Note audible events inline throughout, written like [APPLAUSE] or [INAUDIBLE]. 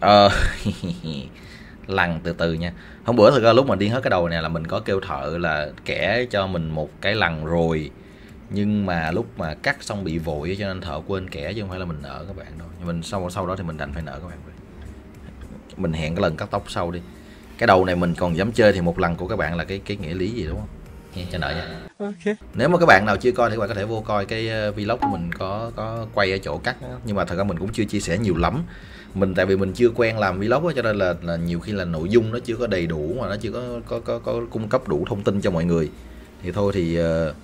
ờ [LAUGHS] lằn từ từ nha. Hôm bữa thực ra lúc mà đi hết cái đầu này là mình có kêu thợ là kẻ cho mình một cái lằn rồi. Nhưng mà lúc mà cắt xong bị vội cho nên thợ quên kẻ chứ không phải là mình nợ các bạn đâu. Nhưng mình sau sau đó thì mình đành phải nợ các bạn mình hẹn cái lần cắt tóc sau đi. Cái đầu này mình còn dám chơi thì một lần của các bạn là cái cái nghĩa lý gì, đúng không? Nghe cho nợ nha. Ok. Nếu mà các bạn nào chưa coi thì các bạn có thể vô coi cái ờ, vlog của mình có có quay ở chỗ cắt nhưng mà thật ra mình cũng chưa chia sẻ nhiều lắm. Mình tại vì mình chưa quen làm vlog đó, cho nên là, là nhiều khi là nội dung nó chưa có đầy đủ mà nó chưa có có có, có cung cấp đủ thông tin cho mọi người. Thì thôi thì uh,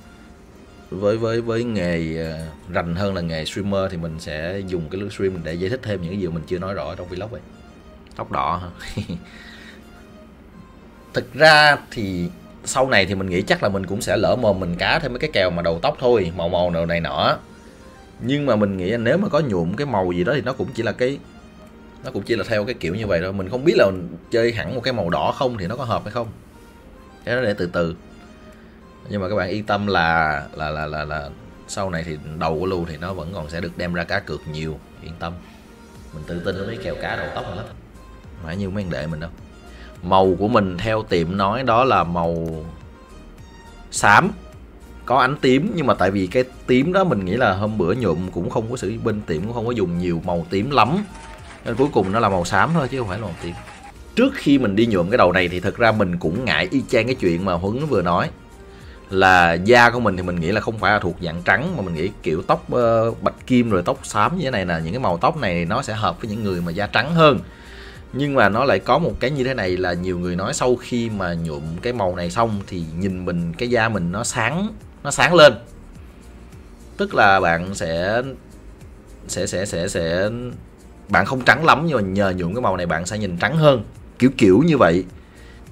với với với nghề uh, rành hơn là nghề streamer thì mình sẽ dùng cái lướt stream để giải thích thêm những cái gì mình chưa nói rõ trong vlog này tóc đỏ hả? [LAUGHS] Thực ra thì sau này thì mình nghĩ chắc là mình cũng sẽ lỡ mồm mình cá thêm mấy cái kèo mà đầu tóc thôi màu màu nào này nọ. Nhưng mà mình nghĩ nếu mà có nhuộm cái màu gì đó thì nó cũng chỉ là cái nó cũng chỉ là theo cái kiểu như vậy thôi. Mình không biết là chơi hẳn một cái màu đỏ không thì nó có hợp hay không. Cái đó để từ từ. Nhưng mà các bạn yên tâm là là là là, là sau này thì đầu của lưu thì nó vẫn còn sẽ được đem ra cá cược nhiều. Yên tâm. Mình tự tin với mấy kèo cá đầu tóc lắm phải như mấy anh đệ mình đâu màu của mình theo tiệm nói đó là màu xám. Có ánh tím nhưng mà tại vì cái tím đó mình nghĩ là hôm bữa nhuộm cũng không có sử bên tiệm cũng không có dùng nhiều màu tím lắm. Nên cuối cùng nó là màu xám thôi chứ không phải là màu tím. Trước khi mình đi nhuộm cái đầu này thì thật ra mình cũng ngại y chang cái chuyện mà huấn vừa nói. Là da của mình thì mình nghĩ là không phải là thuộc dạng trắng mà mình nghĩ kiểu tóc uh, bạch kim rồi tóc xám như thế này là những cái màu tóc này nó sẽ hợp với những người mà da trắng hơn nhưng mà nó lại có một cái như thế này là nhiều người nói sau khi mà nhuộm cái màu này xong thì nhìn mình cái da mình nó sáng nó sáng lên. Tức là bạn sẽ sẽ sẽ sẽ sẽ bạn không trắng lắm nhưng mà nhờ nhuộm cái màu này bạn sẽ nhìn trắng hơn kiểu kiểu như vậy.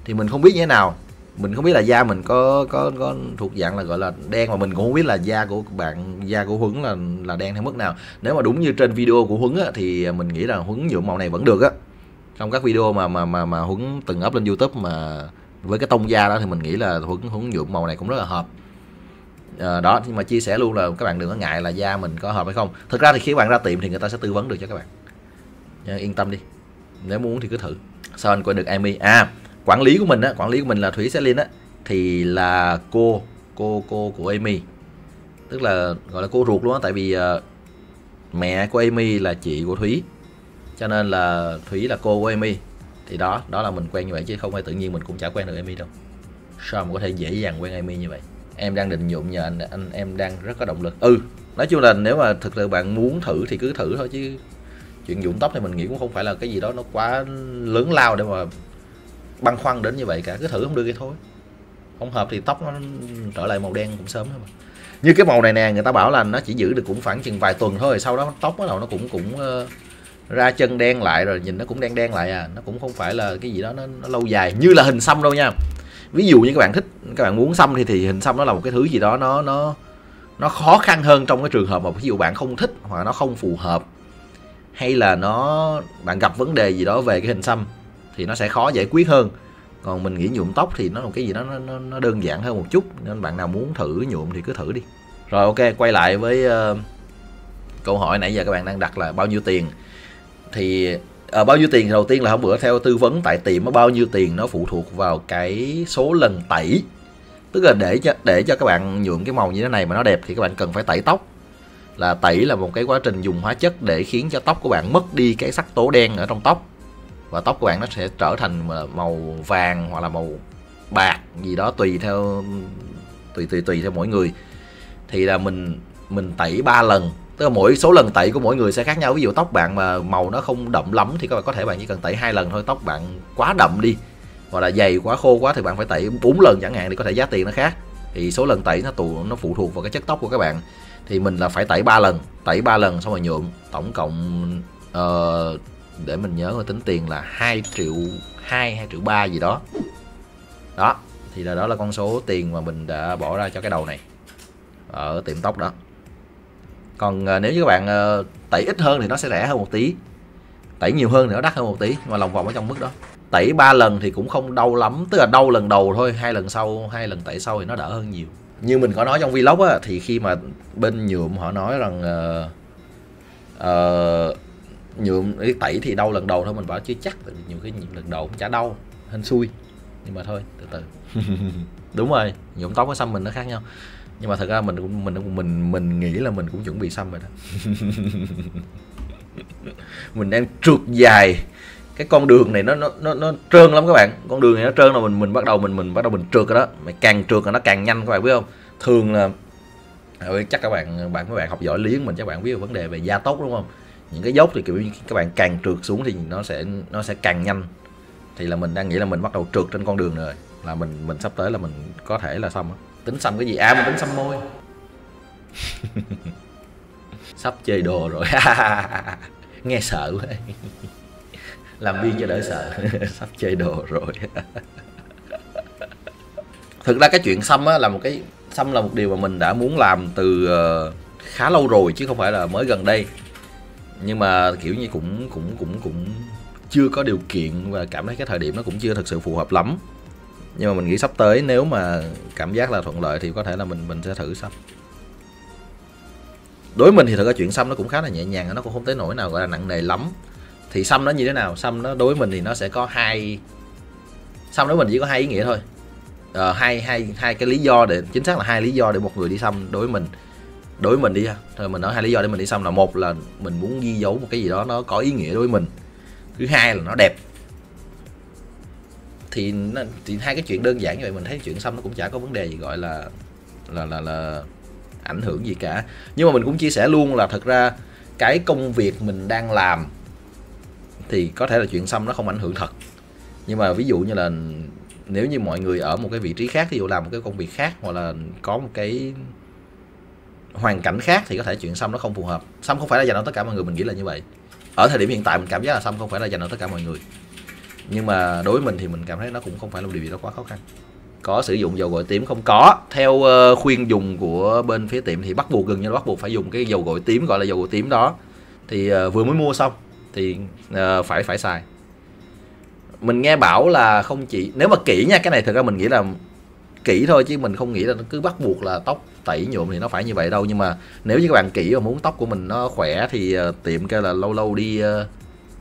Thì mình không biết như thế nào. Mình không biết là da mình có có có thuộc dạng là gọi là đen mà mình cũng không biết là da của bạn da của huấn là là đen theo mức nào. Nếu mà đúng như trên video của huấn á, thì mình nghĩ là huấn nhuộm màu này vẫn được á trong các video mà mà mà mà huấn từng up lên youtube mà với cái tông da đó thì mình nghĩ là huấn huấn nhuộm màu này cũng rất là hợp. À, đó nhưng mà chia sẻ luôn là các bạn đừng có ngại là da mình có hợp hay không. Thực ra thì khi các bạn ra tiệm thì người ta sẽ tư vấn được cho các bạn. Nhưng yên tâm đi. Nếu muốn thì cứ thử. Sao anh quên được Amy? À quản lý của mình á quản lý của mình là Thủy Selin á thì là cô cô cô của Amy. Tức là gọi là cô ruột luôn á tại vì uh, mẹ của Amy là chị của Thúy cho nên là Thúy là cô của Amy. Thì đó đó là mình quen như vậy chứ không phải tự nhiên mình cũng chả quen được Amy đâu. Sao mà có thể dễ dàng quen Amy như vậy? Em đang định nhuộm nhờ anh anh em đang rất có động lực. Ừ nói chung là nếu mà thực sự bạn muốn thử thì cứ thử thôi chứ chuyện nhuộm tóc thì mình nghĩ cũng không phải là cái gì đó nó quá lớn lao để mà băn khoăn đến như vậy cả. Cứ thử không được thì thôi. Không hợp thì tóc nó trở lại màu đen cũng sớm thôi mà. Như cái màu này nè người ta bảo là nó chỉ giữ được cũng khoảng chừng vài tuần thôi sau đó tóc bắt đầu nó cũng cũng uh, ra chân đen lại rồi nhìn nó cũng đen đen lại à. Nó cũng không phải là cái gì đó nó, nó lâu dài như là hình xăm đâu nha. Ví dụ như các bạn thích các bạn muốn xăm thì thì hình xăm nó là một cái thứ gì đó nó nó nó khó khăn hơn trong cái trường hợp mà ví dụ bạn không thích hoặc nó không phù hợp. Hay là nó bạn gặp vấn đề gì đó về cái hình xăm thì nó sẽ khó giải quyết hơn. Còn mình nghĩ nhuộm tóc thì nó là một cái gì đó nó, nó, nó đơn giản hơn một chút nên bạn nào muốn thử nhuộm thì cứ thử đi. Rồi ok quay lại với uh, câu hỏi nãy giờ các bạn đang đặt là bao nhiêu tiền? Thì à, bao nhiêu tiền đầu tiên là hôm bữa theo tư vấn tại tiệm bao nhiêu tiền nó phụ thuộc vào cái số lần tẩy. Tức là để cho để cho các bạn nhuộm cái màu như thế này mà nó đẹp thì các bạn cần phải tẩy tóc. Là tẩy là một cái quá trình dùng hóa chất để khiến cho tóc của bạn mất đi cái sắc tố đen ở trong tóc. Và tóc của bạn nó sẽ trở thành ờ, màu vàng hoặc là màu bạc gì đó tùy theo tùy tùy tùy theo mỗi người. Thì là mình mình tẩy ba lần tức là mỗi số lần tẩy của mỗi người sẽ khác nhau. Ví dụ tóc bạn mà màu nó không đậm lắm thì các bạn có thể bạn chỉ cần tẩy hai lần thôi. Tóc bạn quá đậm đi hoặc là dày quá khô quá thì bạn phải tẩy bốn lần chẳng hạn thì có thể giá tiền nó khác. Thì số lần tẩy nó tụ nó phụ thuộc vào cái chất tóc của các bạn. Thì mình là phải tẩy ba lần tẩy ba lần xong rồi nhuộm. Tổng cộng uh, để mình nhớ tính tiền là 2 triệu 2 2 triệu 3 gì đó. Đó thì là đó là con số tiền mà mình đã bỏ ra cho cái đầu này ở tiệm tóc đó còn uh, nếu như các bạn uh, tẩy ít hơn thì nó sẽ rẻ hơn một tí. Tẩy nhiều hơn thì nó đắt hơn một tí nhưng mà lòng vòng ở trong mức đó. Tẩy ba lần thì cũng không đau lắm tức là đau lần đầu thôi hai lần sau hai lần tẩy sau thì nó đỡ hơn nhiều. Như mình có nói trong vlog á thì khi mà bên nhuộm họ nói rằng uh, uh, nhuộm tẩy thì đau lần đầu thôi mình bảo chưa chắc tại nhiều cái lần đầu cũng chả đau hên xui. Nhưng mà thôi từ từ. [LAUGHS] Đúng rồi nhuộm tóc với xăm mình nó khác nhau nhưng mà thật ra mình cũng, mình mình mình nghĩ là mình cũng chuẩn bị xăm rồi đó. [LAUGHS] Mình đang trượt dài. Cái con đường này nó nó nó nó trơn lắm các bạn. Con đường này nó trơn là mình mình bắt đầu mình mình bắt đầu mình trượt rồi đó. Mày càng trượt là nó càng nhanh các bạn biết không? Thường là à, chắc các bạn bạn các bạn học giỏi lý mình chắc bạn biết vấn đề về gia tốc đúng không? Những cái dốc thì, kiểu như, các bạn càng trượt xuống thì nó sẽ nó sẽ càng nhanh. Thì là mình đang nghĩ là mình bắt đầu trượt trên con đường rồi. Là mình mình sắp tới là mình có thể là xong đó tính xăm cái gì? À mình tính xăm môi. [LAUGHS] Sắp chơi đồ rồi. [LAUGHS] Nghe sợ quá. Làm biên cho đỡ sợ. [LAUGHS] Sắp chơi đồ rồi. Thực ra cái chuyện xăm á là một cái xăm là một điều mà mình đã muốn làm từ ờ, khá lâu rồi chứ không phải là mới gần đây. Nhưng mà kiểu như cũng cũng cũng cũng chưa có điều kiện và cảm thấy cái thời điểm nó cũng chưa thực sự phù hợp lắm nhưng mà mình nghĩ sắp tới nếu mà cảm giác là thuận lợi thì có thể là mình mình sẽ thử xăm đối với mình thì thật ra chuyện xăm nó cũng khá là nhẹ nhàng nó cũng không tới nỗi nào gọi là nặng nề lắm. Thì xăm nó như thế nào? Xăm nó đối với mình thì nó sẽ có hai xăm đối với mình chỉ có hai ý nghĩa thôi. Ờ, hai hai hai cái lý do để chính xác là hai lý do để một người đi xăm đối với mình. Đối với mình đi ha. Thôi mình nói hai lý do để mình đi xăm là một là mình muốn ghi dấu một cái gì đó nó có ý nghĩa đối với mình. Thứ hai là nó đẹp thì, thì hai cái chuyện đơn giản như vậy mình thấy chuyện xăm nó cũng chả có vấn đề gì gọi là là là là ảnh hưởng gì cả. Nhưng mà mình cũng chia sẻ luôn là thật ra cái công việc mình đang làm thì có thể là chuyện xăm nó không ảnh hưởng thật. Nhưng mà ví dụ như là nếu như mọi người ở một cái vị trí khác ví dụ làm một cái công việc khác hoặc là có một cái hoàn cảnh khác thì có thể chuyện xăm nó không phù hợp. Xăm không phải là dành cho tất cả mọi người mình nghĩ là như vậy. Ở thời điểm hiện tại mình cảm giác là xăm không phải là dành cho tất cả mọi người nhưng mà đối với mình thì mình cảm thấy nó cũng không phải là một điều gì đó quá khó khăn. Có sử dụng dầu gội tím không? Có. Theo ờ, khuyên dùng của bên phía tiệm thì bắt buộc gần như bắt buộc phải dùng cái dầu gội tím, gọi là dầu gội tím đó. Thì ờ, vừa mới mua xong thì ờ, phải phải xài. Mình nghe bảo là không chỉ, nếu mà kỹ nha, cái này thực ra mình nghĩ là kỹ thôi chứ mình không nghĩ là nó cứ bắt buộc là tóc tẩy nhuộm thì nó phải như vậy đâu. Nhưng mà nếu như các bạn kỹ và muốn tóc của mình nó khỏe thì tiệm kêu là lâu lâu đi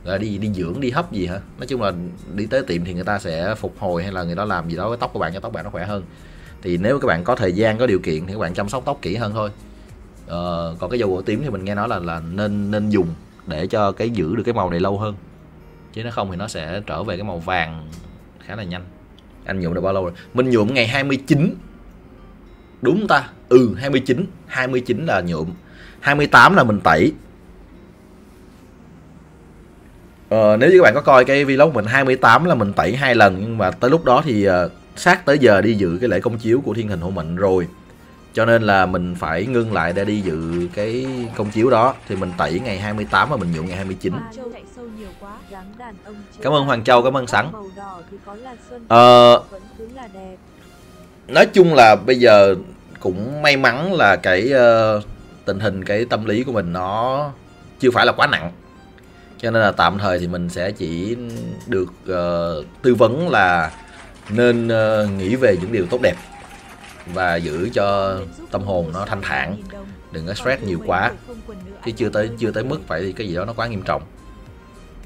là đi đi dưỡng đi hấp gì hả? Nói chung là đi tới tiệm thì người ta sẽ phục hồi hay là người đó làm gì đó với tóc của bạn cho tóc bạn nó khỏe hơn. Thì nếu các bạn có thời gian có điều kiện thì các bạn chăm sóc tóc kỹ hơn thôi. Ờ, còn cái dầu gội tím thì mình nghe nói là là nên nên dùng để cho cái giữ được cái màu này lâu hơn. Chứ nó không thì nó sẽ trở về cái màu vàng khá là nhanh. Anh nhuộm được bao lâu rồi? Mình nhuộm ngày 29 đúng ta? Ừ 29 29 là nhuộm. 28 là mình tẩy. Ờ, nếu như các bạn có coi cái vlog mình 28 là mình tẩy hai lần nhưng mà tới lúc đó thì uh, sát tới giờ đi dự cái lễ công chiếu của Thiên Hình Hộ Mệnh rồi. Cho nên là mình phải ngưng lại để đi dự cái công chiếu đó thì mình tẩy ngày 28 và mình nhuộm ngày 29. Cảm ơn Hoàng Châu, cảm ơn Sẵn. Ờ, nói chung là bây giờ cũng may mắn là cái uh, tình hình cái tâm lý của mình nó chưa phải là quá nặng cho nên là tạm thời thì mình sẽ chỉ được uh, tư vấn là nên uh, nghĩ về những điều tốt đẹp và giữ cho tâm hồn nó thanh thản đừng có stress nhiều quá. Chứ chưa tới chưa tới mức phải cái gì đó nó quá nghiêm trọng.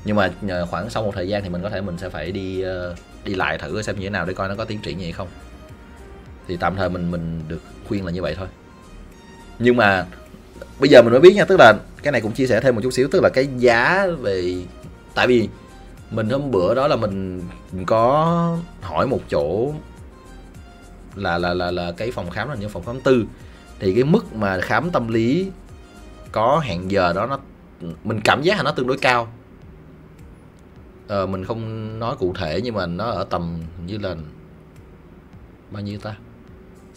Nhưng mà khoảng sau một thời gian thì mình có thể mình sẽ phải đi uh, đi lại thử xem như thế nào để coi nó có tiến triển gì hay không. Thì tạm thời mình mình được khuyên là như vậy thôi. Nhưng mà bây giờ mình mới biết nha tức là cái này cũng chia sẻ thêm một chút xíu tức là cái giá về tại vì mình hôm bữa đó là mình có hỏi một chỗ là là là là cái phòng khám là như phòng khám tư. Thì cái mức mà khám tâm lý có hẹn giờ đó nó mình cảm giác là nó tương đối cao. Ờ, mình không nói cụ thể nhưng mà nó ở tầm như là bao nhiêu ta?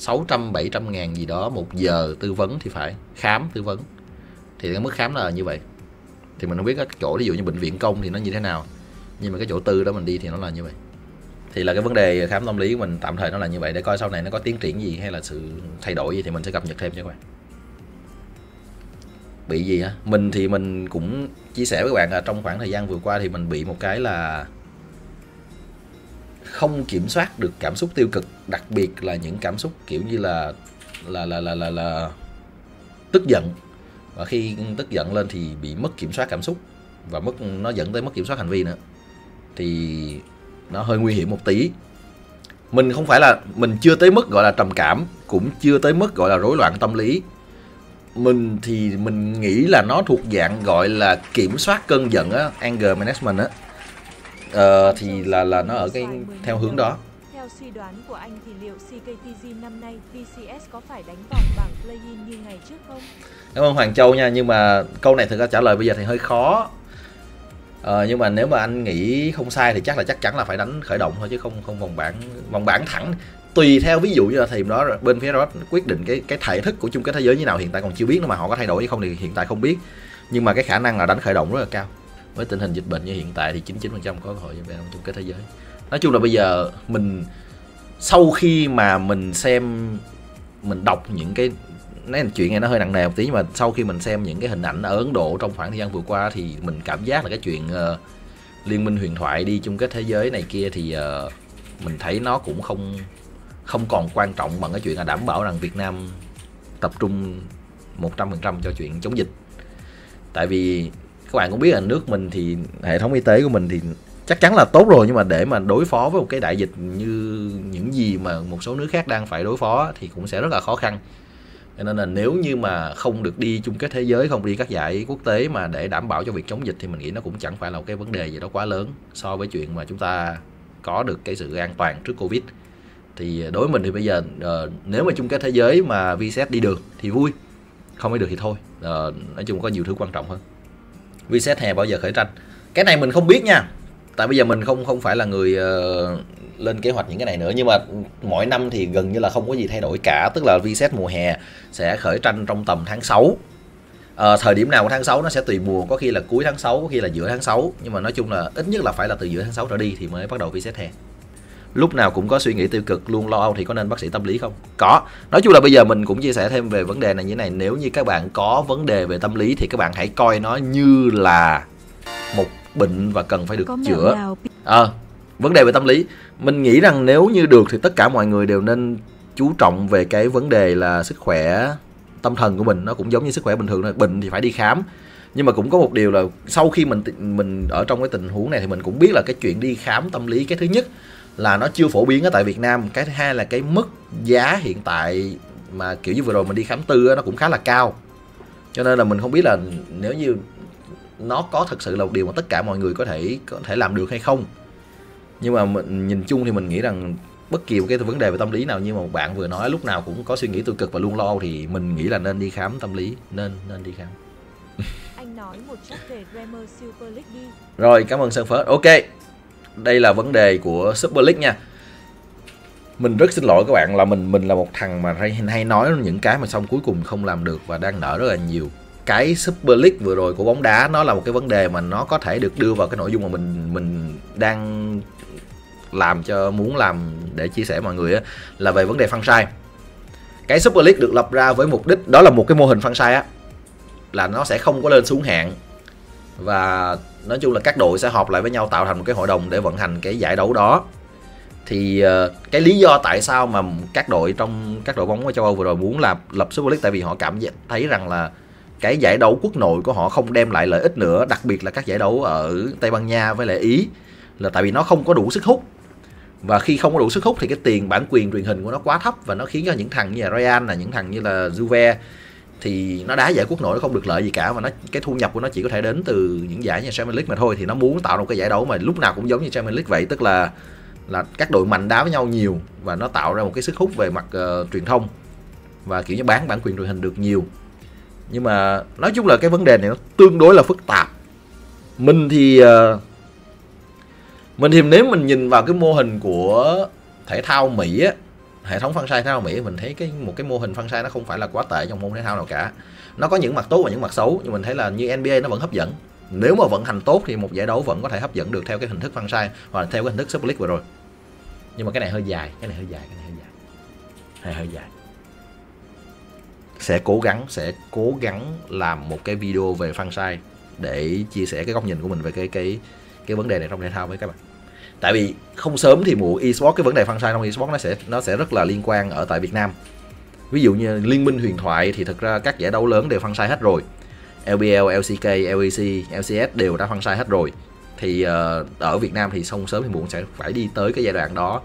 600 700 ngàn gì đó một giờ tư vấn thì phải, khám tư vấn. Thì cái mức khám là như vậy. Thì mình không biết các chỗ ví dụ như bệnh viện công thì nó như thế nào, nhưng mà cái chỗ tư đó mình đi thì nó là như vậy. Thì là cái vấn đề khám tâm lý của mình tạm thời nó là như vậy, để coi sau này nó có tiến triển gì hay là sự thay đổi gì thì mình sẽ cập nhật thêm cho các bạn. Bị gì hả mình thì mình cũng chia sẻ với các bạn là trong khoảng thời gian vừa qua thì mình bị một cái là không kiểm soát được cảm xúc tiêu cực đặc biệt là những cảm xúc kiểu như là là là là là, là tức giận. Và khi tức giận lên thì bị mất kiểm soát cảm xúc và mất nó dẫn tới mất kiểm soát hành vi nữa. Thì nó hơi nguy hiểm một tí. Mình không phải là mình chưa tới mức gọi là trầm cảm cũng chưa tới mức gọi là rối loạn tâm lý. Mình thì mình nghĩ là nó thuộc dạng gọi là kiểm soát cơn giận á anger management á ờ, thì là là nó ở cái theo hướng đó theo suy đoán của anh thì liệu CKTG năm nay VCS có phải đánh vòng bảng play-in như ngày trước không? Cảm ơn Hoàng Châu nha, nhưng mà câu này thực ra trả lời bây giờ thì hơi khó. Ờ, nhưng mà nếu mà anh nghĩ không sai thì chắc là chắc chắn là phải đánh khởi động thôi chứ không không vòng bảng vòng bảng thẳng tùy theo ví dụ như là thì đó bên phía đó quyết định cái cái thể thức của chung kết thế giới như nào hiện tại còn chưa biết nữa mà họ có thay đổi hay không thì hiện tại không biết nhưng mà cái khả năng là đánh khởi động rất là cao với tình hình dịch bệnh như hiện tại thì 99% có cơ hội về chung kết thế giới. Nói chung là bây giờ mình sau khi mà mình xem mình đọc những cái nói chuyện này nó hơi nặng nề một tí nhưng mà sau khi mình xem những cái hình ảnh ở Ấn Độ trong khoảng thời gian vừa qua thì mình cảm giác là cái chuyện uh, liên minh huyền thoại đi chung kết thế giới này kia thì uh, mình thấy nó cũng không không còn quan trọng bằng cái chuyện là đảm bảo rằng Việt Nam tập trung 100% cho chuyện chống dịch. Tại vì các bạn cũng biết là nước mình thì hệ thống y tế của mình thì chắc chắn là tốt rồi nhưng mà để mà đối phó với một cái đại dịch như những gì mà một số nước khác đang phải đối phó thì cũng sẽ rất là khó khăn. Cho nên là nếu như mà không được đi chung kết thế giới không đi các giải quốc tế mà để đảm bảo cho việc chống dịch thì mình nghĩ nó cũng chẳng phải là một cái vấn đề gì đó quá lớn so với chuyện mà chúng ta có được cái sự an toàn trước covid. Thì đối với mình thì bây giờ uh, nếu mà chung kết thế giới mà vset đi được thì vui không đi được thì thôi. Uh, nói chung có nhiều thứ quan trọng hơn reset hè bao giờ khởi tranh. Cái này mình không biết nha. Tại bây giờ mình không không phải là người uh, lên kế hoạch những cái này nữa. Nhưng mà mỗi năm thì gần như là không có gì thay đổi cả. Tức là reset mùa hè sẽ khởi tranh trong tầm tháng 6 à, ờ, thời điểm nào của tháng 6 nó sẽ tùy mùa. Có khi là cuối tháng 6 có khi là giữa tháng 6 nhưng mà nói chung là ít nhất là phải là từ giữa tháng 6 trở đi thì mới bắt đầu reset hè lúc nào cũng có suy nghĩ tiêu cực luôn lo âu thì có nên bác sĩ tâm lý không? Có. Nói chung là bây giờ mình cũng chia sẻ thêm về vấn đề này như thế này. Nếu như các bạn có vấn đề về tâm lý thì các bạn hãy coi nó như là một bệnh và cần phải được chữa. ờ à, vấn đề về tâm lý. Mình nghĩ rằng nếu như được thì tất cả mọi người đều nên chú trọng về cái vấn đề là sức khỏe tâm thần của mình. Nó cũng giống như sức khỏe bình thường thôi. Bệnh thì phải đi khám. Nhưng mà cũng có một điều là sau khi mình mình ở trong cái tình huống này thì mình cũng biết là cái chuyện đi khám tâm lý cái thứ nhất là nó chưa phổ biến ở tại Việt Nam. Cái thứ hai là cái mức giá hiện tại mà kiểu như vừa rồi mình đi khám tư nó cũng khá là cao. Cho nên là mình không biết là nếu như nó có thật sự là một điều mà tất cả mọi người có thể có thể làm được hay không. Nhưng mà mình nhìn chung thì mình nghĩ rằng bất kỳ một cái vấn đề về tâm lý nào như mà một bạn vừa nói lúc nào cũng có suy nghĩ tiêu cực và luôn lo thì mình nghĩ là nên đi khám tâm lý nên nên đi khám. Anh nói một chút về Grammar Super League đi. Rồi cảm ơn Sơn Phớt. Ok đây là vấn đề của Super League nha. Mình rất xin lỗi các bạn là mình mình là một thằng mà hay, hay nói những cái mà xong cuối cùng không làm được và đang nợ rất là nhiều. Cái Super League vừa rồi của bóng đá nó là một cái vấn đề mà nó có thể được đưa vào cái nội dung mà mình mình đang làm cho muốn làm để chia sẻ mọi người á, là về vấn đề franchise. Cái Super League được lập ra với mục đích đó là một cái mô hình franchise á là nó sẽ không có lên xuống hạng. Và nói chung là các đội sẽ họp lại với nhau tạo thành một cái hội đồng để vận hành cái giải đấu đó. Thì ờ, cái lý do tại sao mà các đội trong, các đội bóng ở châu Âu vừa rồi muốn làm, lập Super League tại vì họ cảm giác, thấy rằng là cái giải đấu quốc nội của họ không đem lại lợi ích nữa, đặc biệt là các giải đấu ở Tây Ban Nha với lại Ý, là tại vì nó không có đủ sức hút. Và khi không có đủ sức hút thì cái tiền bản quyền truyền hình của nó quá thấp và nó khiến cho những thằng như là Real là những thằng như là Juve thì nó đá giải quốc nội nó không được lợi gì cả và nó cái thu nhập của nó chỉ có thể đến từ những giải như Champions League mà thôi thì nó muốn tạo một cái giải đấu mà lúc nào cũng giống như Champions League vậy tức là là các đội mạnh đá với nhau nhiều và nó tạo ra một cái sức hút về mặt uh, truyền thông và kiểu như bán bản quyền truyền hình được nhiều. Nhưng mà nói chung là cái vấn đề này nó tương đối là phức tạp. Mình thì uh, mình thì nếu mình nhìn vào cái mô hình của thể thao Mỹ á hệ thống phân sai thể thao Mỹ, mình thấy cái, một cái mô hình phân sai nó không phải là quá tệ trong môn thể thao nào cả. Nó có những mặt tốt và những mặt xấu, nhưng mình thấy là như NBA nó vẫn hấp dẫn. Nếu mà vận hành tốt thì một giải đấu vẫn có thể hấp dẫn được theo cái hình thức phân sai hoặc là theo cái hình thức Super League vừa rồi. Nhưng mà cái này hơi dài, cái này hơi dài, cái này hơi dài. Hay hơi dài. Sẽ cố gắng, sẽ cố gắng làm một cái video về phân sai để chia sẻ cái góc nhìn của mình về cái cái cái vấn đề này trong thể thao với các bạn tại vì không sớm thì muộn esports cái vấn đề phân sai trong esports nó sẽ nó sẽ rất là liên quan ở tại Việt Nam. Ví dụ như liên minh huyền thoại thì thực ra các giải đấu lớn đều phân sai hết rồi. LBL, LCK, LEC, LCS đều đã phân sai hết rồi. Thì uh, ở Việt Nam thì không sớm thì muộn sẽ phải đi tới cái giai đoạn đó.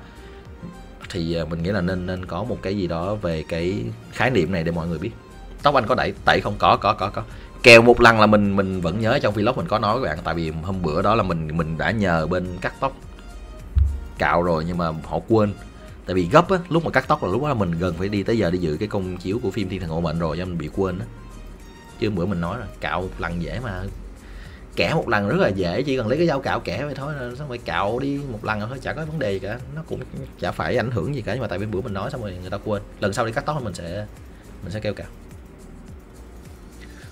Thì uh, mình nghĩ là nên nên có một cái gì đó về cái khái niệm này để mọi người biết. Tóc anh có đẩy tẩy không? Có có có có. Kèo một lần là mình mình vẫn nhớ trong vlog mình có nói với bạn tại vì hôm bữa đó là mình mình đã nhờ bên cắt tóc cạo rồi nhưng mà họ quên. Tại vì gấp á, lúc mà cắt tóc là lúc đó mình gần phải đi tới giờ đi dự cái công chiếu của phim thiên thần hộ mệnh rồi cho mình bị quên á. Chứ bữa mình nói là cạo một lần dễ mà, kẻ một lần rất là dễ, chỉ cần lấy cái dao cạo kẻ vậy thôi xong rồi cạo đi một lần thôi, chả có vấn đề gì cả. Nó cũng chả phải ảnh hưởng gì cả, nhưng mà tại vì bữa mình nói xong rồi người ta quên. Lần sau đi cắt tóc mình sẽ mình sẽ kêu cạo.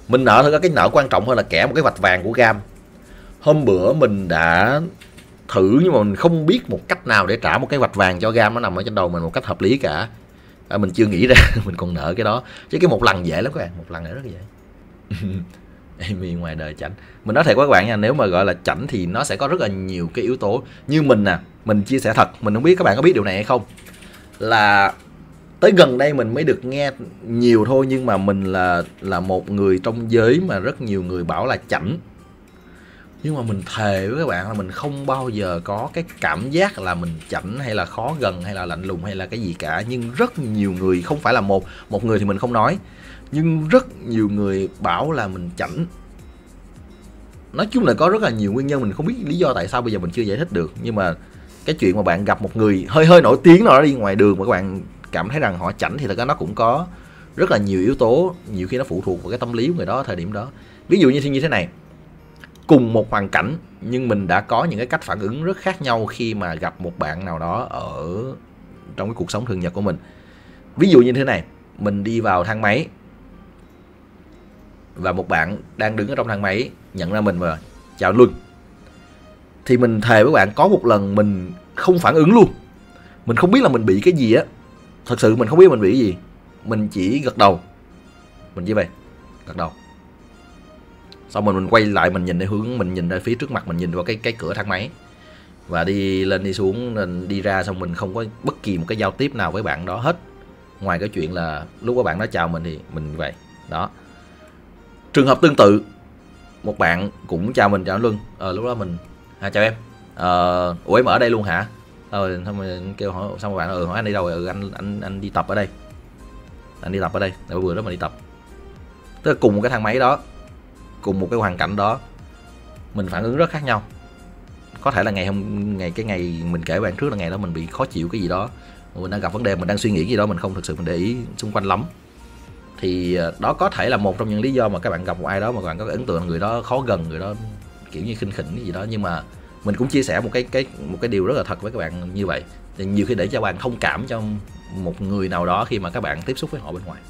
Mình nợ thôi cái nợ quan trọng hơn là kẻ một cái vạch vàng của gam. Hôm bữa mình đã thử nhưng mà mình không biết một cách nào để trả một cái vạch vàng cho gam nó nằm ở trên đầu mình một cách hợp lý cả. À, mình chưa nghĩ ra [LAUGHS] mình còn nợ cái đó. Chứ cái một lần dễ lắm các bạn một lần này rất dễ. [LAUGHS] Amy ngoài đời chảnh. Mình nói thiệt các bạn nha nếu mà gọi là chảnh thì nó sẽ có rất là nhiều cái yếu tố. Như mình nè mình chia sẻ thật mình không biết các bạn có biết điều này hay không. Là tới gần đây mình mới được nghe nhiều thôi nhưng mà mình là là một người trong giới mà rất nhiều người bảo là chảnh nhưng mà mình thề với các bạn là mình không bao giờ có cái cảm giác là mình chảnh hay là khó gần hay là lạnh lùng hay là cái gì cả. Nhưng rất nhiều người, không phải là một một người thì mình không nói, nhưng rất nhiều người bảo là mình chảnh. Nói chung là có rất là nhiều nguyên nhân, mình không biết lý do tại sao bây giờ mình chưa giải thích được. Nhưng mà cái chuyện mà bạn gặp một người hơi hơi nổi tiếng nào đó đi ngoài đường mà các bạn cảm thấy rằng họ chảnh thì thật ra nó cũng có rất là nhiều yếu tố, nhiều khi nó phụ thuộc vào cái tâm lý của người đó ở thời điểm đó. Ví dụ như như thế này cùng một hoàn cảnh, nhưng mình đã có những cái cách phản ứng rất khác nhau khi mà gặp một bạn nào đó ở trong cái cuộc sống thường nhật của mình. Ví dụ như thế này, mình đi vào thang máy và một bạn đang đứng ở trong thang máy nhận ra mình và chào luôn thì mình thề với bạn, có một lần mình không phản ứng luôn. Mình không biết là mình bị cái gì á. Thật sự mình không biết mình bị cái gì. Mình chỉ gật đầu. Mình như vậy, gật đầu xong mình mình quay lại mình nhìn để hướng mình nhìn ra phía trước mặt mình nhìn vào cái cái cửa thang máy. Và đi lên đi xuống nên đi ra xong mình không có bất kỳ một cái giao tiếp nào với bạn đó hết. Ngoài cái chuyện là lúc các bạn đó chào mình thì mình vậy. Đó. Trường hợp tương tự một bạn cũng chào mình chào luân. Ờ lúc đó mình à, chào em. Ờ ủa em ở đây luôn hả? Rồi xong rồi kêu hỏi xong rồi bạn ừ hỏi anh đi đâu rồi ừ, anh anh anh đi tập ở đây. Anh đi tập ở đây. Tại vừa đó mình đi tập. Tức là cùng một cái thang máy đó cùng một cái hoàn cảnh đó, mình phản ứng rất khác nhau. Có thể là ngày hôm, ngày, cái ngày mình kể bạn trước là ngày đó mình bị khó chịu cái gì đó, mình đang gặp vấn đề, mình đang suy nghĩ gì đó, mình không thực sự mình để ý xung quanh lắm. Thì ờ, đó có thể là một trong những lý do mà các bạn gặp một ai đó mà các bạn có ấn tượng người đó khó gần, người đó kiểu như khinh khỉnh cái gì đó. Nhưng mà mình cũng chia sẻ một cái cái, một cái điều rất là thật với các bạn như vậy. Thì nhiều khi để cho bạn thông cảm cho một người nào đó khi mà các bạn tiếp xúc với họ bên ngoài.